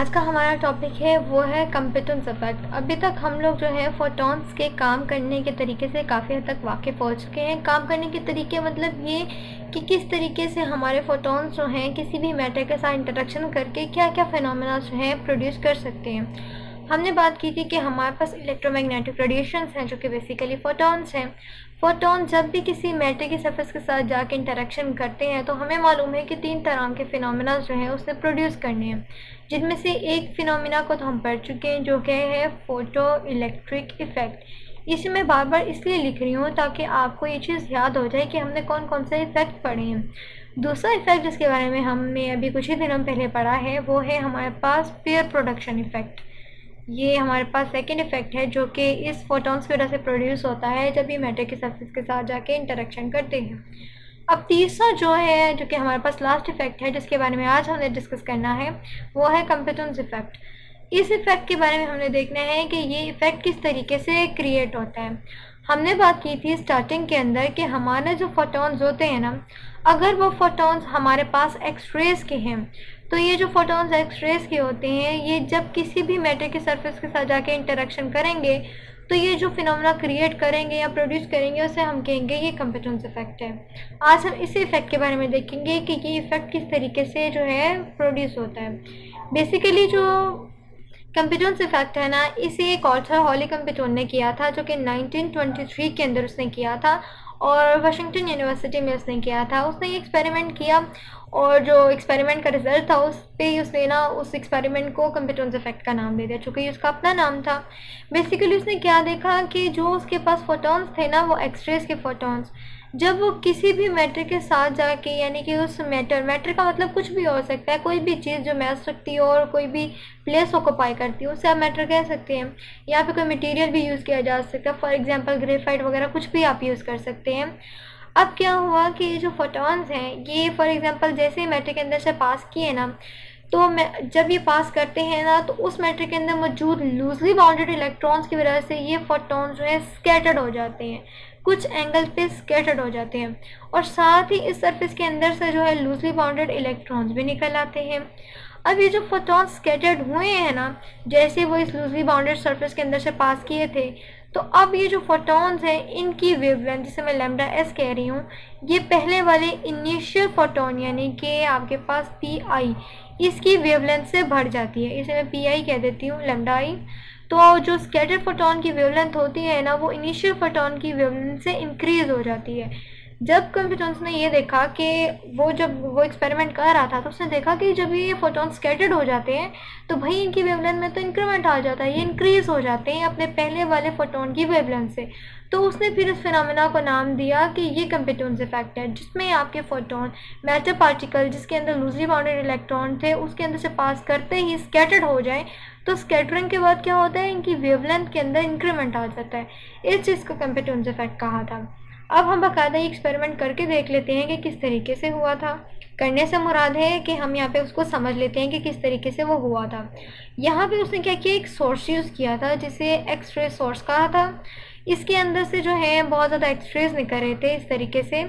आज का हमारा टॉपिक है, वो है कंपिटेंस इफ़ेक्ट अभी तक हम लोग जो है फोटॉन्स के काम करने के तरीके से काफ़ी हद तक वाकिफ़ हो चुके हैं। काम करने के तरीके मतलब ये कि किस तरीके से हमारे फोटॉन्स जो हैं, किसी भी मैटर के साथ इंटरेक्शन करके क्या क्या फिनोमेना जो हैं प्रोड्यूस कर सकते हैं। हमने बात की थी कि हमारे पास इलेक्ट्रोमैग्नेटिक रेडिएशंस हैं, जो कि बेसिकली फोटॉन्स हैं। फोटोन जब भी किसी मैटर की सरफेस के साथ जाके इंटरेक्शन करते हैं तो हमें मालूम है कि तीन तरह के फिनोमिना जो हैं, उसे प्रोड्यूस करने हैं। जिनमें से एक फिनोमिना को तो हम पढ़ चुके हैं, जो कि है फ़ोटो इलेक्ट्रिक इफ़ेक्ट इसे मैं बार बार इसलिए लिख रही हूँ ताकि आपको ये चीज़ याद हो जाए कि हमने कौन कौन से इफ़ेक्ट पढ़े हैं। दूसरा इफ़ेक्ट जिसके बारे में हमने अभी कुछ ही दिनों पहले पढ़ा है, वो है हमारे पास पेयर प्रोडक्शन इफ़ेक्ट ये हमारे पास सेकेंड इफ़ेक्ट है, जो कि इस फोटॉन्स की वजह से प्रोड्यूस होता है जब ये मैटर की सरफेस के साथ जाके इंटरेक्शन करते हैं। अब तीसरा जो है, जो कि हमारे पास लास्ट इफ़ेक्ट है, जिसके बारे में आज हमने डिस्कस करना है, वो है कंपिटेंस इफ़ेक्ट इस इफ़ेक्ट के बारे में हमने देखना है कि ये इफ़ेक्ट किस तरीके से क्रिएट होता है। हमने बात की थी स्टार्टिंग के अंदर कि हमारे जो फोटॉन्स होते हैं ना, अगर वो फोटॉन्स हमारे पास एक्सरेज के हैं तो ये जो फोटॉन्स एक्सरेज के होते हैं, ये जब किसी भी मैटर के सरफेस के साथ जाके इंटरेक्शन करेंगे तो ये जो फिनोमेना क्रिएट करेंगे या प्रोड्यूस करेंगे, उसे हम कहेंगे ये कंपिटेंस इफ़ेक्ट है। आज हम इसी इफ़ेक्ट के बारे में देखेंगे कि ये इफ़ेक्ट किस तरीके से जो है प्रोड्यूस होता है। बेसिकली जो कंपिटेंस इफ़ेक्ट है ना, इसे एक ऑर्थर हॉली कंपिटोन ने किया था, जो कि 1923 के अंदर उसने किया था, और वाशिंगटन यूनिवर्सिटी में उसने किया था। उसने ये एक्सपेरिमेंट किया और जो एक्सपेरिमेंट का रिज़ल्ट था, उस पर ही उसने ना उस एक्सपेरिमेंट को कंप्यूटर्स इफ़ेक्ट का नाम दे दिया, चूँकि उसका अपना नाम था। बेसिकली उसने क्या देखा कि जो उसके पास फोटॉन्स थे ना, वो एक्सरेज के फोटॉन्स जब वो किसी भी मैटर के साथ जाके, यानी कि उस मैटर मैटर का मतलब कुछ भी हो सकता है, कोई भी चीज़ जो मैच सकती हो और कोई भी प्लेस ऑक्यूपाई करती है उससे आप मैटर कह सकते हैं। या फिर कोई मटेरियल भी यूज़ किया जा सकता है फॉर एग्जांपल ग्रेफाइट वगैरह कुछ भी आप यूज़ कर सकते हैं। अब क्या हुआ कि ये जो फोटॉन्स हैं, ये फॉर एग्ज़ाम्पल जैसे ही मैटर के अंदर से पास किए ना तो मैं, जब ये पास करते हैं ना तो उस मैटर के अंदर मौजूद लूजली बाउंडेड इलेक्ट्रॉन्स की वजह से ये फोटॉन्स जो है स्कैटर्ड हो जाते हैं। कुछ एंगल पे स्कैटर्ड हो जाते हैं और साथ ही इस सरफेस के अंदर से जो है लूजली बाउंडेड इलेक्ट्रॉन्स भी निकल आते हैं। अब ये जो फोटॉन्स स्कैटर्ड हुए हैं ना, जैसे वो इस लूजली बाउंडेड सरफेस के अंदर से पास किए थे तो अब ये जो फोटॉन्स हैं, इनकी वेवलेंथ जिसे मैं लेमडा एस कह रही हूँ, ये पहले वाले इनिशियल फोटोन यानी कि आपके पास पी आई इसकी वेवलेंथ से भर जाती है। इसे मैं पी आई कह देती हूँ लेमडा आई तो जो स्केटर फोटोन की वेवलेंथ होती है ना, वो इनिशियल फोटोन की वेवलेंथ से इंक्रीज़ हो जाती है। जब कंप्यूटर्स ने ये देखा कि वो जब वो एक्सपेरिमेंट कर रहा था तो उसने देखा कि जब ये फोटोन स्केटर्ड हो जाते हैं तो भाई इनकी वेवलेंथ में तो इंक्रीमेंट आ जाता है, ये इंक्रीज़ हो जाते हैं अपने पहले वाले फोटोन की वेवलेंथ से। तो उसने फिर इस फिनमिना को नाम दिया कि ये कंपिटेंस इफ़ेक्ट है, जिसमें आपके फोटोन मैटर पार्टिकल जिसके अंदर लूजली बाउंडेड इलेक्ट्रॉन थे, उसके अंदर से पास करते ही स्कैटर्ड हो जाए तो स्कैटरिंग के बाद क्या होता है, इनकी वेवलेंथ के अंदर इंक्रीमेंट आ जाता है। इस चीज़ को कंपिटेंस इफ़ेक्ट कहा था। अब हम बाकायदा एक्सपेरिमेंट करके देख लेते हैं कि किस तरीके से हुआ था। करने से मुराद है कि हम यहाँ पे उसको समझ लेते हैं कि किस तरीके से वो हुआ था। यहाँ पे उसने क्या किया? एक सोर्स यूज़ किया था, जिसे एक्सरे सोर्स कहा था। इसके अंदर से जो है, बहुत ज़्यादा एक्सरेज निकल रहे थे इस तरीके से।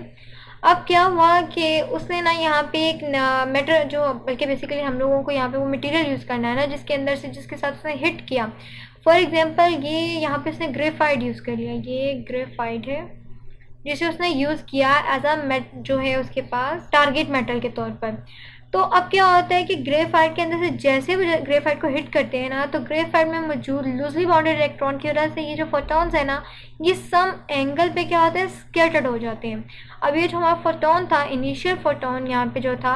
अब क्या हुआ कि उसने ना यहाँ पे एक मेटर जो, बल्कि बेसिकली हम लोगों को यहाँ पे वो मटेरियल यूज़ करना है ना, जिसके अंदर से, जिसके साथ उसने हिट किया। फॉर एग्ज़ाम्पल ये यहाँ पे उसने ग्रेफाइड यूज़ कर लिया। ये ग्रेफाइड है। जिसे उसने यूज़ किया एज अ मेट जो है उसके पास टारगेट मेटल के तौर पर। तो अब क्या होता है कि ग्रेफाइट के अंदर से जैसे भी ग्रेफाइट को हिट करते हैं ना तो ग्रेफाइट में मौजूद लूजली बाउंडेड इलेक्ट्रॉन की वजह से ये जो फोटॉन्स है ना, ये सम एंगल पे क्या होता है स्केटर्ड हो जाते हैं। अब ये जो हमारा फोटोन था इनिशियल फोटोन यहाँ पे जो था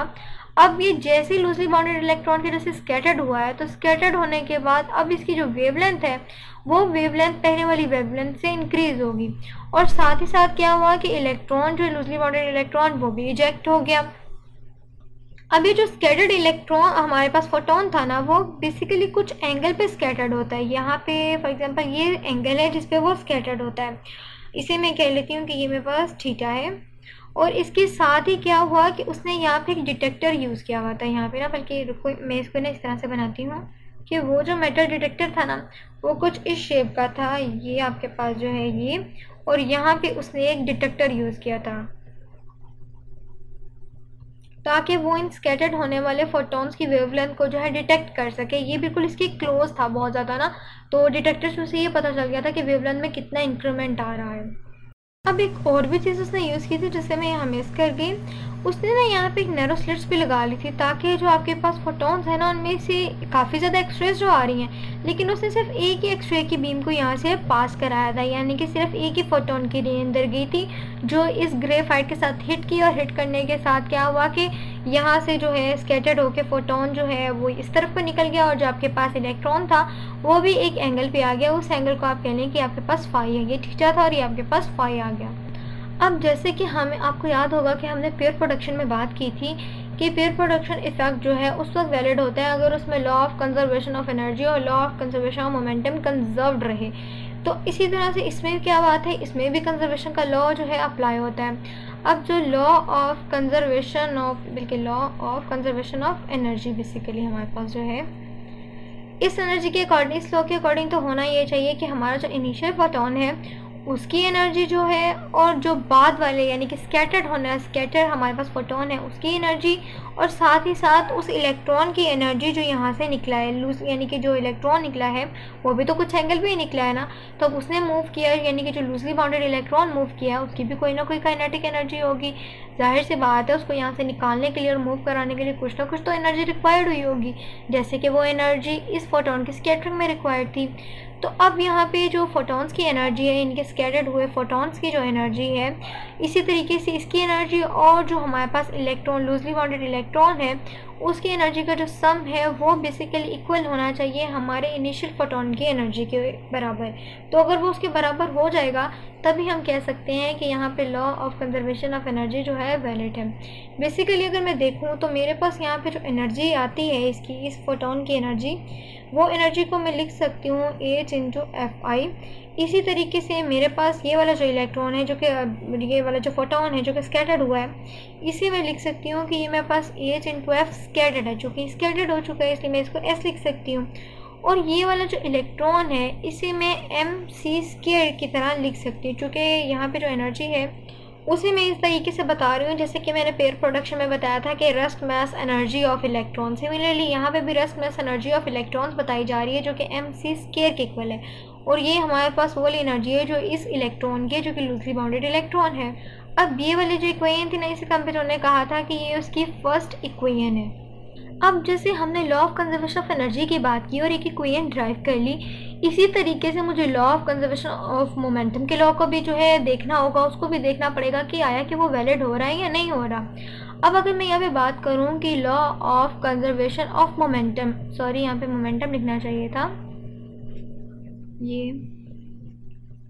अब ये जैसे लूजली बाउंडेड इलेक्ट्रॉन की जैसे स्केटर्ड हुआ है तो स्केटर्ड होने के बाद अब इसकी जो वेवलेंथ है, वो वेवलेंथ पहले वाली वेवलेंथ से इंक्रीज होगी। और साथ ही साथ क्या हुआ कि इलेक्ट्रॉन जो लूजली बाउंडेड इलेक्ट्रॉन वो भी इजेक्ट हो गया। अब ये जो स्कैटर्ड इलेक्ट्रॉन हमारे पास फोटोन था ना, वो बेसिकली कुछ एंगल पे स्कैटर्ड होता है। यहाँ पे फॉर एग्जांपल ये एंगल है जिस पे वो स्कैटर्ड होता है। इसे मैं कह लेती हूँ कि ये मेरे पास ठीठा है। और इसके साथ ही क्या हुआ कि उसने यहाँ पे एक डिटेक्टर यूज़ किया हुआ था यहाँ पे ना, बल्कि रुको, मैं इसको ना इस तरह से बनाती हूँ कि वो जो मेटल डिटेक्टर था ना, वो कुछ इस शेप का था। ये आपके पास जो है ये, और यहाँ पे उसने एक डिटेक्टर यूज़ किया था। ताकि वो इन स्केटर्ड होने वाले फोटोन्स की वेवलेंथ को जो है डिटेक्ट कर सके। ये बिल्कुल इसके क्लोज था बहुत ज़्यादा ना तो डिटेक्टर से उसे ये पता चल गया था कि वेवलेंथ में कितना इंक्रीमेंट आ रहा है। अब एक और भी चीज़ उसने यूज़ की थी जिससे मैं यहाँ मिस कर गई। उसने ना यहाँ पे एक नैरो स्लिट्स भी लगा ली थी ताकि जो आपके पास फोटोन्स हैं ना, उनमें से काफ़ी ज़्यादा एक्सरेज जो आ रही हैं, लेकिन उसने सिर्फ़ एक ही एक्सरे की बीम को यहाँ से पास कराया था, यानी कि सिर्फ़ एक ही फोटोन की अंदर गई थी, जो इस ग्रे फाइट के साथ हिट की और हिट करने के साथ क्या हुआ कि यहाँ से जो है स्केटर्ड होके फोटोन जो है, वो इस तरफ़ को निकल गया और जो आपके पास इलेक्ट्रॉन था, वो भी एक एंगल पे आ गया। उस एंगल को आप कह लें कि आपके पास फाई है ये ठीचा था और ये आपके पास फाई आ गया। अब जैसे कि हमें, आपको याद होगा कि हमने पेयर प्रोडक्शन में बात की थी कि पेयर प्रोडक्शन इफ़ेक्ट जो है, उस वक्त वैलिड होता है अगर उसमें law of conservation of energy और law of conservation of momentum conserved रहे। तो इसी तरह से इसमें क्या बात है? इसमें भी कंजर्वेशन का लॉ जो है अप्लाई होता है। अब जो लॉ ऑफ़ कंजर्वेशन ऑफ़ बल्कि law of conservation of energy basically हमारे पास जो है, इस एनर्जी के अकॉर्डिंग इस लॉ के अकॉर्डिंग तो होना ये चाहिए कि हमारा जो इनिशियल फोटोन है उसकी एनर्जी जो है और जो बाद वाले, यानी कि स्कैटर्ड होना स्कैटर हमारे पास फोटोन है, उसकी एनर्जी और साथ ही साथ उस इलेक्ट्रॉन की एनर्जी जो यहाँ से निकला है लूज यानी कि जो इलेक्ट्रॉन निकला है, वो भी तो कुछ एंगल भी निकला है ना? तो उसने मूव किया, यानी कि जो लूजली बाउंडेड इलेक्ट्रॉन मूव किया, उसकी भी कोई ना कोई काइनेटिक एनर्जी होगी। ज़ाहिर सी बात है, उसको यहाँ से निकालने के लिए और मूव कराने के लिए कुछ ना कुछ तो एनर्जी रिक्वायर्ड हुई होगी। जैसे कि वो एनर्जी इस फोटोन की स्कैटरिंग में रिक्वायर्ड थी। तो अब यहाँ पे जो फोटॉन्स की एनर्जी है, इनके स्कैटर्ड हुए फोटॉन्स की जो एनर्जी है, इसी तरीके से इसकी एनर्जी और जो हमारे पास इलेक्ट्रॉन लूजली बाउंडेड इलेक्ट्रॉन है उसकी एनर्जी का जो सम है, वो बेसिकली इक्वल होना चाहिए हमारे इनिशियल फोटोन की एनर्जी के बराबर। तो अगर वो उसके बराबर हो जाएगा, तभी हम कह सकते हैं कि यहाँ पे law of conservation of energy जो है वैलिड है। बेसिकली अगर मैं देखूँ तो मेरे पास यहाँ पे जो एनर्जी आती है, इसकी, इस फोटोन की एनर्जी वो एनर्जी को मैं लिख सकती हूँ एच इंटू एफ़ आई इसी तरीके से मेरे पास ये वाला जो इलेक्ट्रॉन है, जो कि ये वाला जो फोटोन है, जो कि स्कैटर्ड हुआ है, इसे मैं लिख सकती हूँ कि ये मेरे पास एच इंटू एफ़ स्कैटर्ड है चूँकि स्कैटर्ड हो चुका है, इसलिए मैं इसको एस लिख सकती हूँ। और ये वाला जो इलेक्ट्रॉन है, इसे मैं एम सी स्केयर की तरह लिख सकती हूँ चूँकि यहाँ पे जो एनर्जी है, उसे मैं इस तरीके से बता रही हूँ, जैसे कि मैंने पेयर प्रोडक्शन में बताया था कि rest mass energy of electron similarly यहाँ पे भी rest mass energy of electrons बताई जा रही है, जो कि एम सी स्केयर के इक्वल है। और ये हमारे पास वो वाली एनर्जी है जो इस इलेक्ट्रॉन की, जो कि लूजली बाउंडेड इलेक्ट्रॉन है। अब ये वाली जो इक्वेशन थी ना, इसे कंप्यूटर ने कहा था कि ये उसकी फ़र्स्ट इक्वेशन है। अब जैसे हमने law of conservation of energy की बात की और एक इक्वेशन ड्राइव कर ली, इसी तरीके से मुझे law of conservation of momentum के लॉ को भी जो है देखना होगा, उसको भी देखना पड़ेगा कि आया कि वो वैलिड हो रहा है या नहीं हो रहा। अब अगर मैं यहाँ पे बात करूँ कि law of conservation of momentum sorry यहाँ पे मोमेंटम लिखना चाहिए था। ये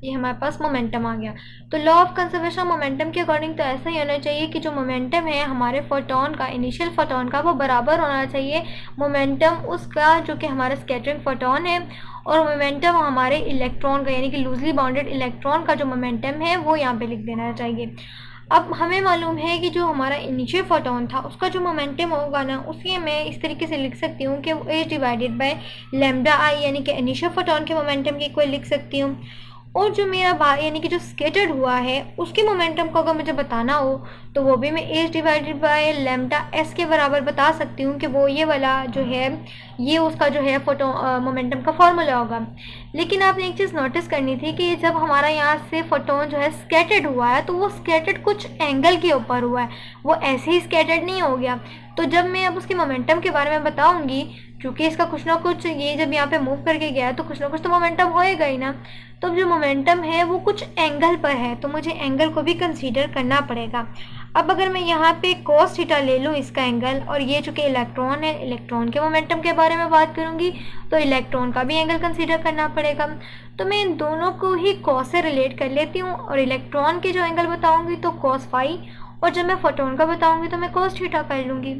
ये हमारे पास मोमेंटम आ गया। तो लॉ ऑफ़ कंजर्वेशन मोमेंटम के अकॉर्डिंग तो ऐसा ही होना चाहिए कि जो मोमेंटम है हमारे फोटोन का इनिशियल फोटोन का वो बराबर होना चाहिए। मोमेंटम उसका जो कि हमारा स्केटरिंग फोटोन है और मोमेंटम हमारे इलेक्ट्रॉन का, यानी कि लूजली बाउंडेड इलेक्ट्रॉन का जो मोमेंटम है वो यहाँ पे लिख देना चाहिए। अब हमें मालूम है कि जो हमारा इनिशियल फोटोन था, उसका जो मोमेंटम होगा ना उसे मैं इस तरीके से लिख सकती हूँ कि वो h divided by lambda i यानी कि इनिशियल फोटोन के मोमेंटम की इक्वल लिख सकती हूँ। और जो मेरा यानी कि जो स्केटर्ड हुआ है, उसके मोमेंटम को अगर मुझे बताना हो तो वो भी मैं h divided by lambda s के बराबर बता सकती हूँ कि वो ये वाला जो है, ये उसका जो है फ़ोटो मोमेंटम का फॉर्मूला होगा। लेकिन आपने एक चीज़ नोटिस करनी थी कि जब हमारा यहाँ से फोटोन जो है स्केटर्ड हुआ है तो वो स्केटर्ड कुछ एंगल के ऊपर हुआ है। वो ऐसे ही स्केटर्ड नहीं हो गया। तो जब मैं अब उसके मोमेंटम के बारे में बताऊँगी क्योंकि इसका कुछ ना कुछ ये जब यहाँ पे मूव करके गया तो कुछ ना कुछ तो मोमेंटम होएगा ही ना। तो जो मोमेंटम है, वो कुछ एंगल पर है तो मुझे एंगल को भी कंसीडर करना पड़ेगा। अब अगर मैं यहाँ पे कॉस थीटा ले लूँ इसका एंगल और ये चूँकि इलेक्ट्रॉन है इलेक्ट्रॉन के मोमेंटम के बारे में बात करूँगी तो इलेक्ट्रॉन का भी एंगल कंसीडर करना पड़ेगा। तो मैं इन दोनों को ही कॉस से रिलेट कर लेती हूँ, और इलेक्ट्रॉन के जो एंगल बताऊँगी तो कॉस फाई और जब मैं फोटोन का बताऊँगी तो मैं कॉस थीटा कर लूँगी।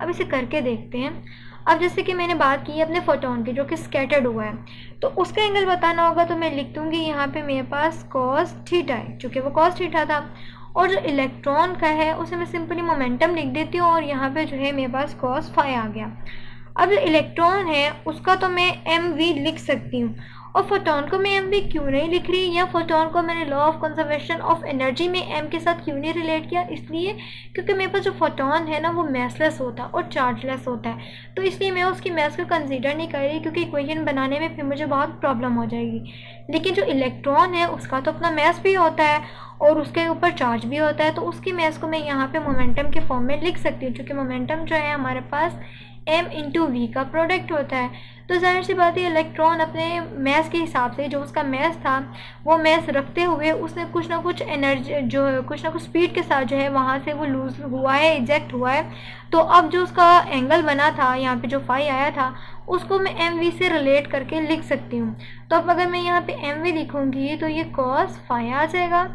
अब इसे करके देखते हैं। अब जैसे कि मैंने बात की है अपने फोटोन की, जो कि स्कैटर्ड हुआ है तो उसका एंगल बताना होगा तो मैं लिख दूँगी यहाँ पे मेरे पास कॉस थीटा है चूँकि वो कॉस थीटा था, और जो इलेक्ट्रॉन का है, उसे मैं सिंपली मोमेंटम लिख देती हूँ, और यहाँ पे जो है मेरे पास कॉस फाइव आ गया। अब जो इलेक्ट्रॉन है, उसका तो मैं एम वी लिख सकती हूँ और फोटोन को मैं एम भी क्यों नहीं लिख रही? या फोटोन को मैंने law of conservation of energy में एम के साथ क्यों नहीं रिलेट किया? इसलिए क्योंकि मेरे पास जो फोटोन है ना, वो मैसलेस होता है और चार्जलेस होता है। तो इसलिए मैं उसकी मैथ को कंसिडर नहीं कर रही, क्योंकि इक्वेशन बनाने में फिर मुझे बहुत प्रॉब्लम हो जाएगी। लेकिन जो इलेक्ट्रॉन है, उसका तो अपना मैथ भी होता है और उसके ऊपर चार्ज भी होता है। तो उसकी मैथ को मैं यहाँ पे मोमेंटम के फॉर्म में लिख सकती हूँ, क्योंकि मोमेंटम जो है हमारे पास एम इंटू वी का प्रोडक्ट होता है। तो ज़ाहिर सी बात है इलेक्ट्रॉन अपने मैस के हिसाब से जो उसका मैस था, वो मैस रखते हुए उसने कुछ ना कुछ एनर्जी जो कुछ ना कुछ स्पीड के साथ जो है, वहाँ से वो लूज़ हुआ है इजेक्ट हुआ है। तो अब जो उसका एंगल बना था, यहाँ पे जो फाई आया था, उसको मैं एम वी से रिलेट करके लिख सकती हूँ। तो अब अगर मैं यहाँ पे एम वी लिखूँगी तो ये कॉस फाई आ जाएगा।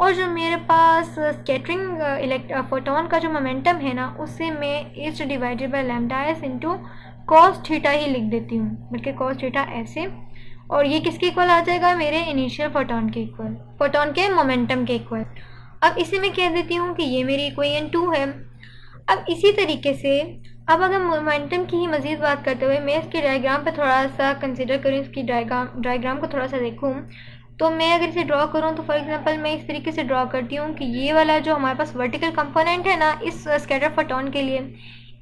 और जो मेरे पास स्केटरिंग इलेक्ट फोटोन का जो मोमेंटम है ना, उससे मैं h divided by lambda s into cos theta ही लिख देती हूँ, बल्कि कॉस थीटा ऐसे। और ये किसके इक्वल आ जाएगा? मेरे इनिशियल फोटोन के इक्वल फोटोन के मोमेंटम के इक्वल अब इसे मैं कह देती हूँ कि ये मेरी इक्वेशन टू है। अब इसी तरीके से, अब अगर मोमेंटम की ही मज़ीद बात करते हुए मैं इसके डायग्राम पर थोड़ा सा कंसिडर करूँ, इसकी डायग्राम डायग्राम को थोड़ा सा देखूँ तो मैं अगर इसे ड्रॉ करूँ तो फॉर एग्जांपल मैं इस तरीके से ड्रॉ करती हूँ कि ये वाला जो हमारे पास वर्टिकल कंपोनेंट है ना, इस स्कैटर फोटोन के लिए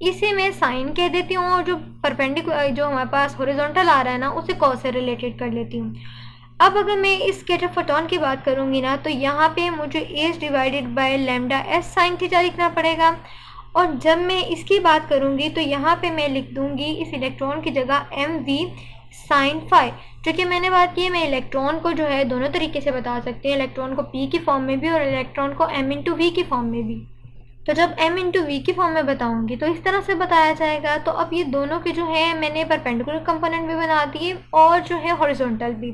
इसे मैं साइन कह देती हूँ और जो परपेंडिकुलर जो हमारे पास हॉरिजॉन्टल आ रहा है ना, उसे कॉस से रिलेटेड कर लेती हूँ। अब अगर मैं इस फोटोन की बात करूँगी ना तो यहाँ पे मुझे s divided by lambda s sine theta लिखना पड़ेगा। और जब मैं इसकी बात करूँगी तो यहाँ पे मैं लिख दूँगी इस इलेक्ट्रॉन की जगह एम वी साइन फाइव क्योंकि मैंने बात की है, मैं इलेक्ट्रॉन को जो है दोनों तरीके से बता सकती हूँ इलेक्ट्रॉन को पी की फॉर्म में भी और इलेक्ट्रॉन को एम इंटू वी की फॉर्म में भी। तो जब m इंटू वी की फॉर्म में बताऊँगी तो इस तरह से बताया जाएगा। तो अब ये दोनों के जो है, मैंने परपेंडिकुलर कंपोनेंट भी बना दिए और जो है हॉरिजॉन्टल भी।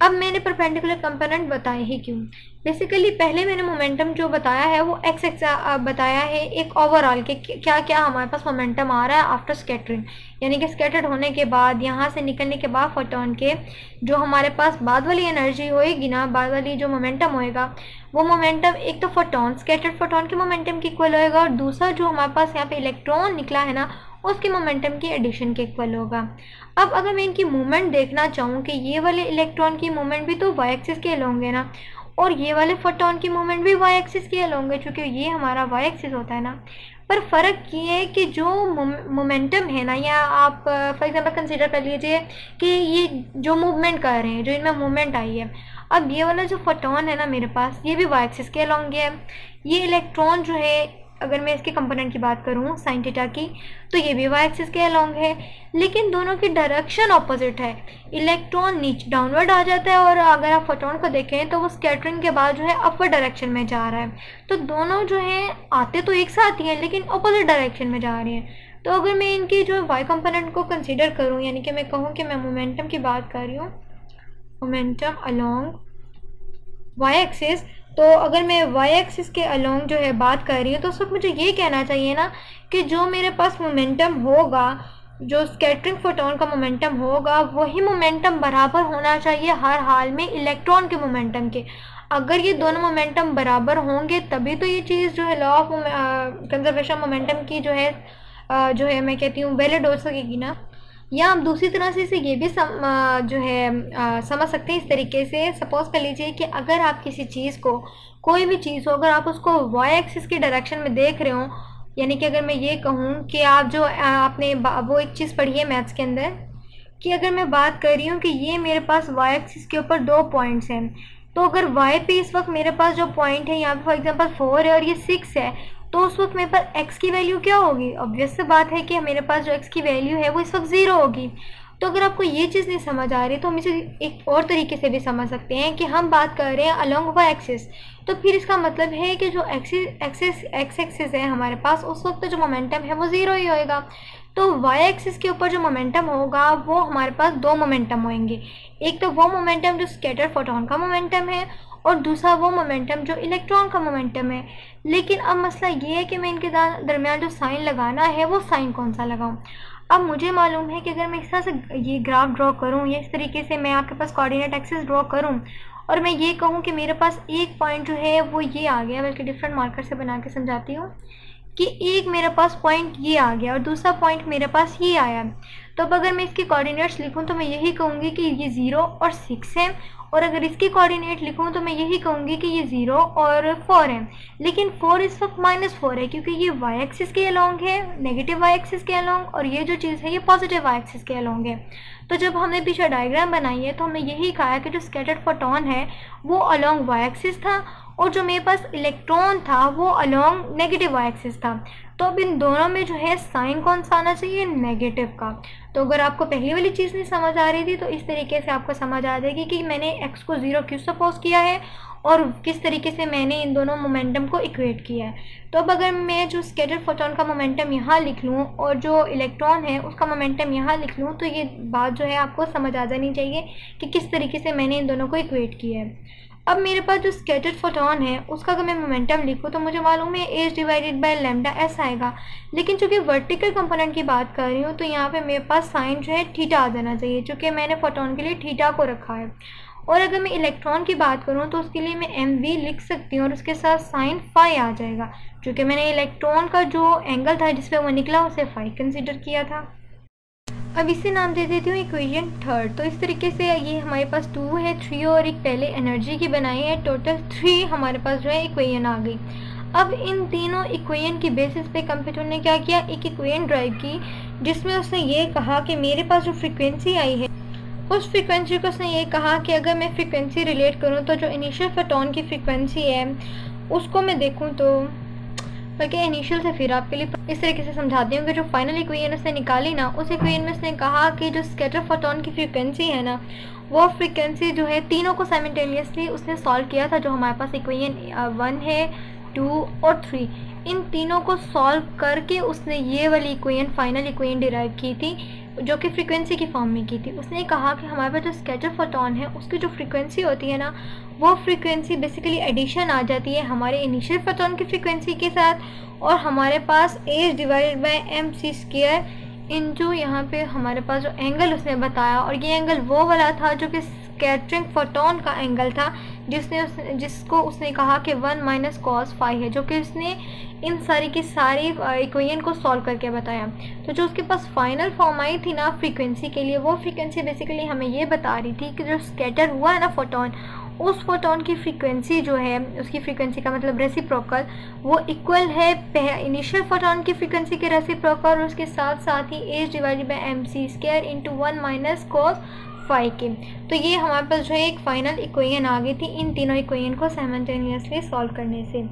अब मैंने परपेंडिकुलर कंपोनेंट बताए ही क्यों? बेसिकली पहले मैंने मोमेंटम जो बताया है, वो एक्स एक्स बताया है, एक ओवरऑल के क्या क्या हमारे पास मोमेंटम आ रहा है आफ्टर स्कैटरिंग यानी कि स्कैटर्ड होने के बाद, यहाँ से निकलने के बाद फोटोन के जो हमारे पास बाद वाली एनर्जी होएगी ना, बाद वाली जो मोमेंटम होएगा, वो मोमेंटम एक तो फोटोन स्कैटर्ड फोटोन के मोमेंटम की इक्वल होएगा और दूसरा जो हमारे पास यहाँ पे इलेक्ट्रॉन निकला है ना उसकी मोमेंटम की एडिशन के इक्वल होगा। अब अगर मैं इनकी मूवमेंट देखना चाहूँ कि ये वाले इलेक्ट्रॉन की मूवमेंट भी तो वाई एक्सिस के होंगे ना, और ये वाले फोटोन की मूवमेंट भी वाई एक्सिस के होंगे क्योंकि ये हमारा वाई एक्सिस होता है ना। पर फ़र्क ये है कि जो मोमेंटम है ना, या आप फॉर एग्जांपल कंसीडर कर लीजिए कि ये जो मूवमेंट कर रहे हैं, जो इनमें मूवमेंट आई है, अब ये वाला जो फोटोन है ना मेरे पास, ये भी वाई एक्सिस के अलोंग है। ये इलेक्ट्रॉन जो है अगर मैं इसके कंपोनेंट की बात करूँ साइन टीटा की तो ये भी वाई एक्सिस के अलोंग है। लेकिन दोनों की डायरेक्शन ऑपोजिट है। इलेक्ट्रॉन नीचे डाउनवर्ड आ जाता है और अगर आप फोटोन को देखें तो वो स्कैटरिंग के बाद जो है अपवर्ड डायरेक्शन में जा रहा है। तो दोनों जो है, आते तो एक साथ ही हैं, लेकिन अपोजिट डायरेक्शन में जा रहे हैं। तो अगर मैं इनकी जो वाई कंपोनेंट को कंसिडर करूँ, यानी कि मैं कहूँ कि मैं मोमेंटम की बात कर रही हूँ मोमेंटम अलॉन्ग वाई एक्सिस तो अगर मैं वाई एक्सिस के अलोंग जो है बात कर रही हूँ तो उस वक्त मुझे ये कहना चाहिए ना कि जो मेरे पास मोमेंटम होगा जो स्कैटरिंग फोटोन का मोमेंटम होगा वही मोमेंटम बराबर होना चाहिए हर हाल में इलेक्ट्रॉन के मोमेंटम के। अगर ये दोनों मोमेंटम बराबर होंगे तभी तो ये चीज़ जो है लॉ ऑफ़ कंजर्वेशन मोमेंटम की जो है आ, जो है मैं कहती हूँ वैलिड हो सकेगी ना। या आप दूसरी तरह से इसे ये भी सम, जो है समझ सकते हैं इस तरीके से। सपोज़ कर लीजिए कि अगर आप किसी चीज़ को कोई भी चीज़ हो अगर आप उसको वाई एक्सिस की डायरेक्शन में देख रहे हो यानी कि अगर मैं ये कहूँ कि आप जो आपने वो एक चीज़ पढ़ी है मैथ्स के अंदर कि अगर मैं बात कर रही हूँ कि ये मेरे पास वाई एक्सिस के ऊपर दो पॉइंट्स हैं तो अगर वाई पे इस वक्त मेरे पास जो पॉइंट है यहाँ पे फॉर एग्जांपल फोर है और ये सिक्स है तो उस वक्त मेरे पास एक्स की वैल्यू क्या होगी? ऑब्वियस से बात है कि मेरे पास जो एक्स की वैल्यू है, वो इस वक्त ज़ीरो होगी। तो अगर आपको ये चीज़ नहीं समझ आ रही तो हम इसे एक और तरीके से भी समझ सकते हैं कि हम बात कर रहे हैं अलॉन्ग वाई एक्सेस तो फिर इसका मतलब है कि जो एक्सिस एक्सिस एक्स एक्सिस है हमारे पास, उस वक्त जो मोमेंटम है, वो ज़ीरो ही होएगा। तो वाई एक्सिस के ऊपर जो मोमेंटम होगा, वो हमारे पास दो मोमेंटम होंगे एक तो वो मोमेंटम जो स्केटर फोटोन का मोमेंटम है और दूसरा वो मोमेंटम जो इलेक्ट्रॉन का मोमेंटम है। लेकिन अब मसला ये है कि मैं इनके दरमियान जो साइन लगाना है, वो साइन कौन सा लगाऊँ? अब मुझे मालूम है कि अगर मैं इस तरह से ये ग्राफ ड्रॉ करूँ, या इस तरीके से मैं आपके पास कोऑर्डिनेट एक्सेस ड्रॉ करूँ, और मैं ये कहूँ कि मेरे पास एक पॉइंट जो है, वो ये आ गया, बल्कि डिफरेंट मार्कर से बना के समझाती हूँ। कि एक मेरे पास पॉइंट ये आ गया और दूसरा पॉइंट मेरे पास ये आया। तो अब अगर मैं इसके कोऑर्डिनेट्स लिखूं तो मैं यही कहूँगी कि ये ज़ीरो और सिक्स है। और अगर इसके कोऑर्डिनेट लिखूँ तो मैं यही कहूँगी कि ये ज़ीरो और फोर है। लेकिन फोर इस वक्त माइनस फोर है, क्योंकि ये वाई एक्सिस के अलोंग है नेगेटिव वाई एक्सिस के अलोंग और ये जो चीज़ है, ये पॉजिटिव वाई एक्सिस के अलोंग है। तो जब हमने पीछे डायग्राम बनाई है तो हमने यही कहा कि जो स्केटर्ड फोटोन है, वो अलोंग वाई एक्सिस था और जो मेरे पास इलेक्ट्रॉन था, वो अलोंग नेगेटिव वाई एक्सिस था। तो अब इन दोनों में जो है साइन कौन सा आना चाहिए? नेगेटिव का। तो अगर आपको पहली वाली चीज़ नहीं समझ आ रही थी तो इस तरीके से आपको समझ आ जाएगी कि मैंने एक्स को ज़ीरो क्यों सपोज़ किया है और किस तरीके से मैंने इन दोनों मोमेंटम को इक्वेट किया है। तो अब अगर मैं जो स्केटर फोटोन का मोमेंटम यहाँ लिख लूँ और जो इलेक्ट्रॉन है, उसका मोमेंटम यहाँ लिख लूँ तो ये बात जो है आपको समझ आ जानी चाहिए कि किस तरीके से मैंने इन दोनों को इक्वेट किया है। अब मेरे पास जो स्केटर्ड फोटोन है, उसका अगर मैं मोमेंटम लिखूँ तो मुझे मालूम है h divided by lambda s आएगा। लेकिन चूँकि वर्टिकल कंपोनेंट की बात कर रही हूँ तो यहाँ पे मेरे पास साइन जो है ठीटा आ जाना चाहिए चूँकि मैंने फोटोन के लिए ठीटा को रखा है। और अगर मैं इलेक्ट्रॉन की बात करूँ तो उसके लिए मैं एम वी लिख सकती हूँ और उसके साथ साइन फाई आ जाएगा चूँकि मैंने इलेक्ट्रॉन का जो एंगल था जिसपे वो निकला, उसे फाई कंसिडर किया था। अब इसे नाम दे देती हूँ इक्वेशन थर्ड तो इस तरीके से ये हमारे पास टू है थ्री और एक पहले एनर्जी की बनाई है। टोटल थ्री हमारे पास जो है इक्वेशन आ गई। अब इन तीनों इक्वेशन की बेसिस पे कंप्यूटर ने क्या किया? एक इक्वेशन ड्राइव की, जिसमें उसने ये कहा कि मेरे पास जो फ्रिक्वेंसी आई है, उस फ्रिक्वेंसी को उसने ये कहा कि अगर मैं फ्रिक्वेंसी रिलेट करूँ तो जो इनिशियल फोटोन की फ्रिक्वेंसी है, उसको मैं देखूँ तो बल्कि इनिशियल से फिर आपके लिए इस तरीके से समझाती हूँ कि जो फाइनल इक्वेशन उसने निकाली ना, उस इक्वेशन में उसने कहा कि जो स्केटर फोटोन की फ्रिक्वेंसी है ना, वो फ्रिक्वेंसी जो है तीनों को साइमटेनियसली उसने सॉल्व किया था, जो हमारे पास इक्वेशन वन है टू और थ्री इन तीनों को सॉल्व करके उसने ये वाली इक्वेशन फाइनल इक्वेशन डिराइव की थी। जो कि फ्रीक्वेंसी की फॉर्म में की थी। उसने कहा कि हमारे पास जो स्केचर फोटोन है, उसकी जो फ्रीक्वेंसी होती है ना, वो फ्रीक्वेंसी बेसिकली एडिशन आ जाती है हमारे इनिशियल फोटोन की फ्रीक्वेंसी के साथ और हमारे पास h divided by m c square इन जो यहाँ पे हमारे पास जो एंगल उसने बताया, और ये एंगल वो वाला था जो कि स्कैटरिंग फोटोन का एंगल था, जिसने उस, जिसको उसने कहा कि वन माइनस कॉस फाइव है, जो कि उसने इन सारी की सारी इक्वेशन को सॉल्व करके बताया। तो जो उसके पास फाइनल फॉर्म आई थी ना फ्रीक्वेंसी के लिए, वो फ्रीक्वेंसी बेसिकली हमें ये बता रही थी कि जो स्कैटर हुआ है ना फोटोन उस फोटोन की फ्रीक्वेंसी जो है, उसकी फ्रीक्वेंसी का मतलब रेसिप्रोकल वो इक्वल है इनिशियल फोटोन की फ्रीक्वेंसी के रेसिप्रोकल और उसके साथ साथ ही h divided by m c square into one minus cos five के तो ये हमारे पास जो है एक फाइनल इक्वेशन आ गई थी इन तीनों इक्वेशन को साइमल्टेनियसली सॉल्व करने से।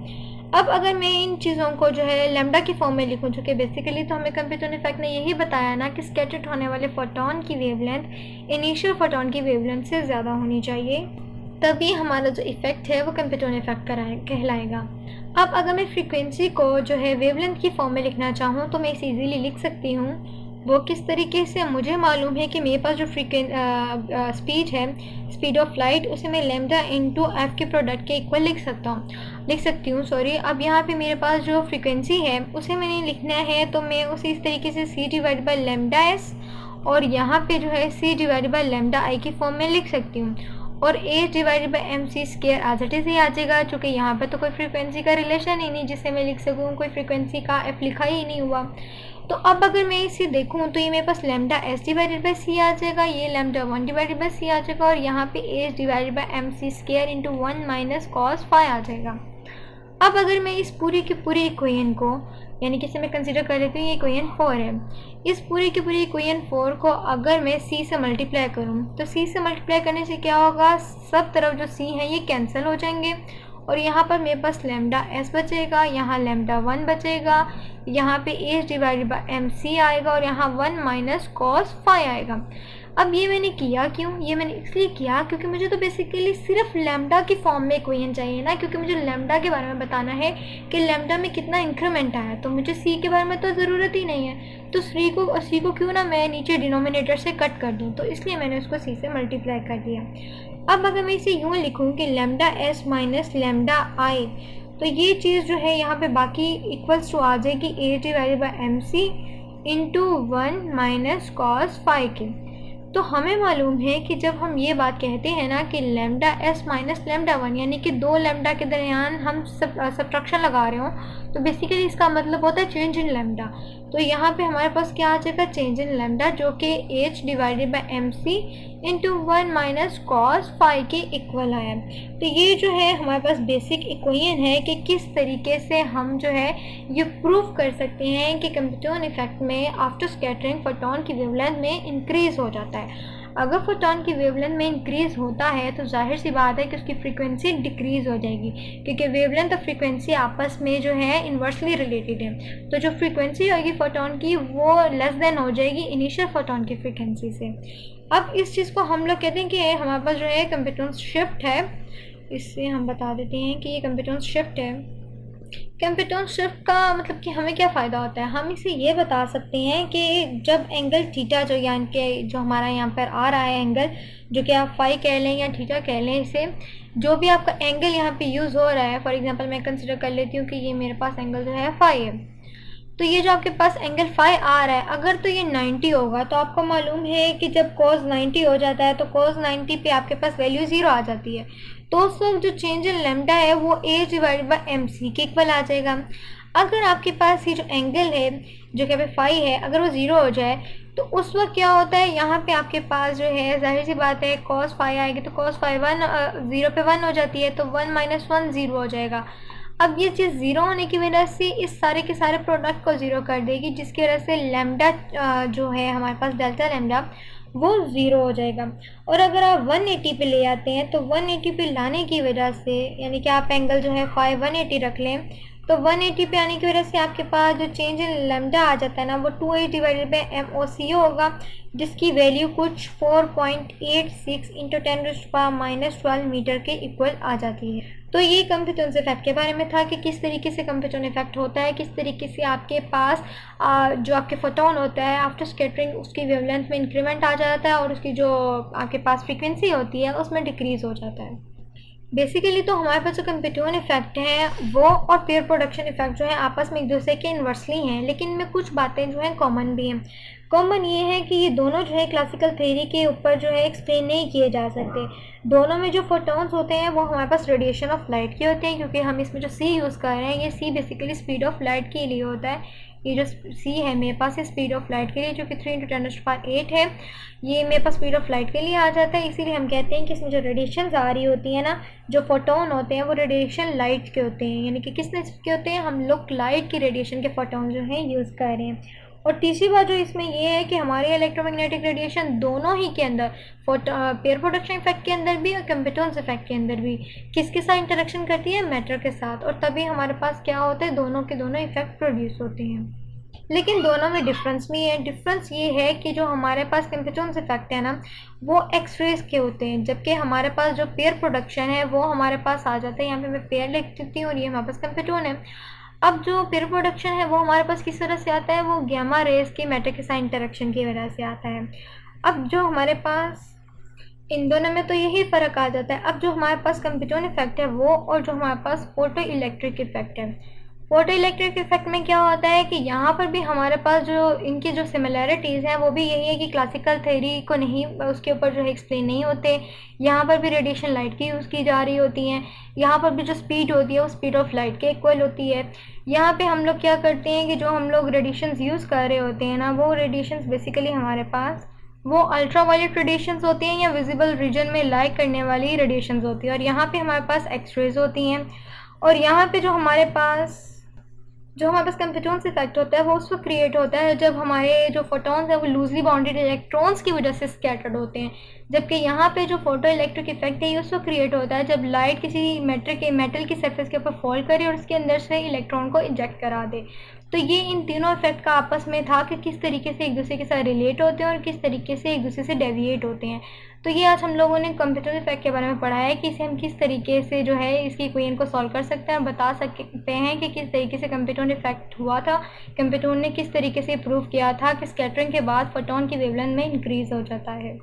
अब अगर मैं इन चीज़ों को जो है लेमडा की फॉर्म में लिखूँ चूँकि बेसिकली तो हमें कंप्यूटर इफ़ेक्ट ने यही बताया ना कि स्केटेड होने वाले फोटोन की वेवलेंथ इनिशियल फोटोन की वेवलेंथ से ज़्यादा होनी चाहिए। तभी हमारा जो इफ़ेक्ट है वो कंप्यूटर इफ़ेक्ट कराए, कहलाएगा। अब अगर मैं फ्रीक्वेंसी को जो है वेवलेंथ की फॉर्म में लिखना चाहूँ तो मैं इसे ईजीली लिख सकती हूँ। वो किस तरीके से, मुझे मालूम है कि मेरे पास जो फ्रीक्वें स्पीड है स्पीड ऑफ़ लाइट उसे मैं लेमडा इंटू एफ़ के प्रोडक्ट के इक्वल लिख सकता हूँ। लिख सकती हूँ सॉरी अब यहाँ पे मेरे पास जो फ्रीक्वेंसी है, उसे मैंने लिखना है तो मैं उसे इस तरीके से c divide by lambda s और यहाँ पे जो है c divide by lambda i की फॉर्म में लिख सकती हूँ। और h divided by m c square as it is ही आ जाएगा चूँकि यहाँ पर तो कोई फ्रीक्वेंसी का रिलेशन ही नहीं, जिससे मैं लिख सकूँ, कोई फ्रीक्वेंसी का एफ़ लिखा ही नहीं हुआ। तो अब अगर मैं इसे देखूँ तो ये मेरे पास lambda s divided by c आ जाएगा, ये lambda one divided by c आ जाएगा, और यहाँ पे h divided by m c square into one minus cos five आ जाएगा। अब अगर मैं इस पूरी की पूरी इक्वेशन को यानी कि इसे मैं कंसिडर कर लेती हूँ, ये इक्वेशन फोर है। इस पूरी की पूरी इक्वेशन फोर को अगर मैं सी से मल्टीप्लाई करूँ तो सी से मल्टीप्लाई करने से क्या होगा? सब तरफ़ जो सी है, ये कैंसिल हो जाएँगे। और यहाँ पर मेरे पास लेमडा एस बचेगा, यहाँ लेमडा वन बचेगा, यहाँ पे h divided by m c आएगा, और यहाँ वन माइनस कॉस फाइव आएगा। अब ये मैंने किया क्यों? ये मैंने इसलिए किया क्योंकि मुझे तो बेसिकली सिर्फ़ लेमडा की फॉर्म में इक्वेशन चाहिए ना, क्योंकि मुझे लेमडा के बारे में बताना है कि लेमडा में कितना इंक्रीमेंट आया। तो मुझे सी के बारे में तो ज़रूरत ही नहीं है। तो सी को सी को क्यों ना मैं नीचे डिनोमिनेटर से कट कर दूँ? तो इसलिए मैंने उसको सी से मल्टीप्लाई कर दिया। अब अगर मैं इसे यूँ लिखूँ कि lambda s minus lambda i तो ये चीज़ जो है यहाँ पे बाकी इक्वल्स टू आ जाएगी a divided by m c into one minus cos five के तो हमें मालूम है कि जब हम ये बात कहते हैं ना कि lambda s minus lambda one यानी कि दो लेमडा के दरमियान हम सब सब्ट्रक्शन लगा रहे हों तो बेसिकली इसका मतलब होता है चेंज इन लेमडा तो यहाँ पे हमारे पास क्या आ जाएगा? चेंज इन लेमडा जो कि h divided by m c into one minus cos five के इक्वल आया तो ये जो है, हमारे पास बेसिक इक्वेशन है कि किस तरीके से हम जो है, ये प्रूव कर सकते हैं कि कंप्यूटर इफ़ेक्ट में आफ्टर स्कैटरिंग फोटोन की वेवलेंथ में इंक्रीज़ हो जाता है। अगर फोटोन की वेवलेंथ में इंक्रीज़ होता है तो ज़ाहिर सी बात है कि उसकी फ्रीक्वेंसी डिक्रीज़ हो जाएगी। क्योंकि वेवलेंथ और फ्रीक्वेंसी आपस में जो है इन्वर्सली रिलेटेड है। तो जो फ्रीक्वेंसी होगी फोटोन की, वो लेस देन हो जाएगी इनिशियल फोटोन की फ्रीक्वेंसी से। अब इस चीज़ को हम लोग कहते हैं कि हमारे पास जो है कंप्यूटेंस शिफ्ट है। इससे हम बता देते हैं कि ये कंप्यूटेंस शिफ्ट है। कंप्यूटेंस शिफ्ट का मतलब कि हमें क्या फ़ायदा होता है? हम इसे ये बता सकते हैं कि जब एंगल थीटा जो यानी कि जो हमारा यहाँ पर आ रहा है एंगल जो कि आप फाई कह लें या थीटा कह लें इसे, जो भी आपका एंगल यहाँ पे यूज़ हो रहा है फॉर एग्जांपल मैं कंसिडर कर लेती हूँ कि ये मेरे पास एंगल जो है फाई है। तो ये जो आपके पास एंगल फाइव आ रहा है, अगर तो ये 90 होगा तो आपको मालूम है कि जब कॉज 90 हो जाता है तो कॉज 90 पे आपके पास वैल्यू ज़ीरो आ जाती है। तो उस वक्त जो चेंज इन लेमडा है, वो a divide by m c के इक्वल आ जाएगा। अगर आपके पास ये जो एंगल है, जो कि अभी फाइव है, अगर वो ज़ीरो हो जाए तो उस वक्त क्या होता है? यहाँ पे आपके पास जो है, ज़ाहिर सी बात है कॉस फाइव आएगी तो कॉस फाइव वन ज़ीरो पे वन हो जाती है तो वन माइनस वन ज़ीरो हो जाएगा। अब ये चीज़ ज़ीरो होने की वजह से इस सारे के सारे प्रोडक्ट को ज़ीरो कर देगी, जिसकी वजह से लेमडा जो है, हमारे पास डेल्टा लेमडा वो ज़ीरो हो जाएगा। और अगर आप 180 पे ले आते हैं तो 180 पे लाने की वजह से, यानी कि आप एंगल जो है फाइव 180 रख लें तो 180 पे आने की वजह से आपके पास जो चेंज इन लेमडा आ जाता है ना, वो two eight divided by m o c o होगा, जिसकी वैल्यू कुछ 4.86 point eight six into ten minus twelve metre के इक्वल आ जाती है। तो ये कंप्यूटन इफ़ेक्ट के बारे में था कि किस तरीके से कंप्यूटन इफ़ेक्ट होता है, किस तरीके से आपके पास जो आपके फोटोन होता है आफ्टर स्केटरिंग उसकी वेवलेंथ में इंक्रीमेंट आ जाता है और उसकी जो आपके पास फ्रिक्वेंसी होती है, उसमें डिक्रीज़ हो जाता है। बेसिकली तो हमारे पास जो कंप्यूटन इफ़ेक्ट हैं, वो और पेयर प्रोडक्शन इफ़ेक्ट जो है, आपस में एक दूसरे के इन्वर्सली हैं, लेकिन इनमें कुछ बातें जो हैं कॉमन भी हैं। कॉमन ये है कि ये दोनों जो है क्लासिकल थेरी के ऊपर जो है एक्सप्लेन नहीं किए जा सकते। दोनों में जो फोटोन्स होते हैं, वो हमारे पास रेडिएशन ऑफ़ लाइट के होते हैं, क्योंकि हम इसमें जो सी यूज़ कर रहे हैं, ये c basically speed of light के लिए होता है। ये जो सी है, मेरे पास ये स्पीड ऑफ़ लाइट के लिए, जो कि three into ten power eight है, ये मेरे पास स्पीड ऑफ़ लाइट के लिए आ जाता है। इसीलिए हम कहते हैं कि इसमें जो रेडिएशन आ रही होती है ना, जो फोटोन होते हैं, वो रेडिएशन लाइट के होते हैं। यानी कि किस के होते हैं? हम लोग लाइट की रेडिएशन के फोटोन जो हैं यूज़ कर रहे हैं। और तीसरी बात जो इसमें ये है कि हमारे इलेक्ट्रोमैग्नेटिक रेडिएशन दोनों ही के अंदर पेयर प्रोडक्शन इफ़ेक्ट के अंदर भी और कंप्यूटर्स इफ़ेक्ट के अंदर भी, किसके साथ इंटरेक्शन करती है? मैटर के साथ। और तभी हमारे पास क्या होता है? दोनों के दोनों इफ़ेक्ट प्रोड्यूस होते हैं। लेकिन दोनों में डिफरेंस भी है। डिफरेंस ये है कि जो हमारे पास कंप्यूटर्स इफ़ेक्ट है ना, वो एक्सरेज के होते हैं। जबकि हमारे पास जो पेयर प्रोडक्शन है, वो हमारे पास आ जाता है। यहाँ पे मैं पेयर लिख देती हूँ और ये हमारे पास कंप्यूटर है। अब जो पेयर प्रोडक्शन है, वो हमारे पास किस तरह से आता है? वो गैमा रेस के साथ इंटरेक्शन की वजह से आता है। अब जो हमारे पास, इन दोनों में तो यही फ़र्क आ जाता है। अब जो हमारे पास कंप्यूटर इफ़ेक्ट है, वो और जो हमारे पास फ़ोटो इलेक्ट्रिक इफ़ेक्ट है। फ़ोटो इलेक्ट्रिक इफ़ेक्ट में क्या होता है कि यहाँ पर भी हमारे पास जो, इनकी जो सिमिलैरिटीज़ हैं, वो भी यही है कि क्लासिकल थेरी को नहीं, उसके ऊपर जो है एक्सप्लेन नहीं होते। यहाँ पर भी रेडिएशन लाइट की यूज़ की जा रही होती हैं। यहाँ पर भी जो स्पीड होती है, वो स्पीड ऑफ़ लाइट के इक्वल होती है। यहाँ पे हम लोग क्या करते हैं कि जो हम लोग रेडिएशन यूज़ कर रहे होते हैं ना, वो रेडिएशन बेसिकली हमारे पास, वो अल्ट्रा वायलेट रेडिएशन होती हैं या विजिबल रीजन में लाइक करने वाली रेडिएशन होती है। और यहाँ पे हमारे पास एक्सरेज होती हैं। और यहाँ पे जो हमारे पास जो हमारे पास कंप्यूटर्स इफ़ेक्ट होता है, वो उस वक्त क्रिएट होता है जब हमारे जो फोटोन्स हैं, वो लूजली बाउंडेड इलेक्ट्रॉन्स की वजह से स्कैटर्ड होते हैं। जबकि यहाँ पे जो फ़ोटो इलेक्ट्रिक इफ़ेक्ट है, ये उस वक्त क्रिएट होता है जब लाइट किसी मेट्रिक के मेटल की सरफेस के ऊपर फॉल करे और उसके अंदर से इलेक्ट्रॉन को इंजेक्ट करा दे। तो ये इन तीनों इफ़ेक्ट का आपस में था कि किस तरीके से एक दूसरे के साथ रिलेट होते हैं और किस तरीके से एक दूसरे से डेविएट होते हैं। तो ये आज हम लोगों ने कंप्यूटर इफ़ेक्ट के बारे में पढ़ा है कि इसे हम किस तरीके से जो है इसकी क्वेश्चन को सॉल्व कर सकते हैं और बता सकते हैं कि किस तरीके से कंप्यूटर इफ़ेक्ट हुआ था। कंप्यूटर ने किस तरीके से प्रूव किया था कि स्कैटरिंग के बाद फोटोन की वेवलेंथ में इंक्रीज़ हो जाता है।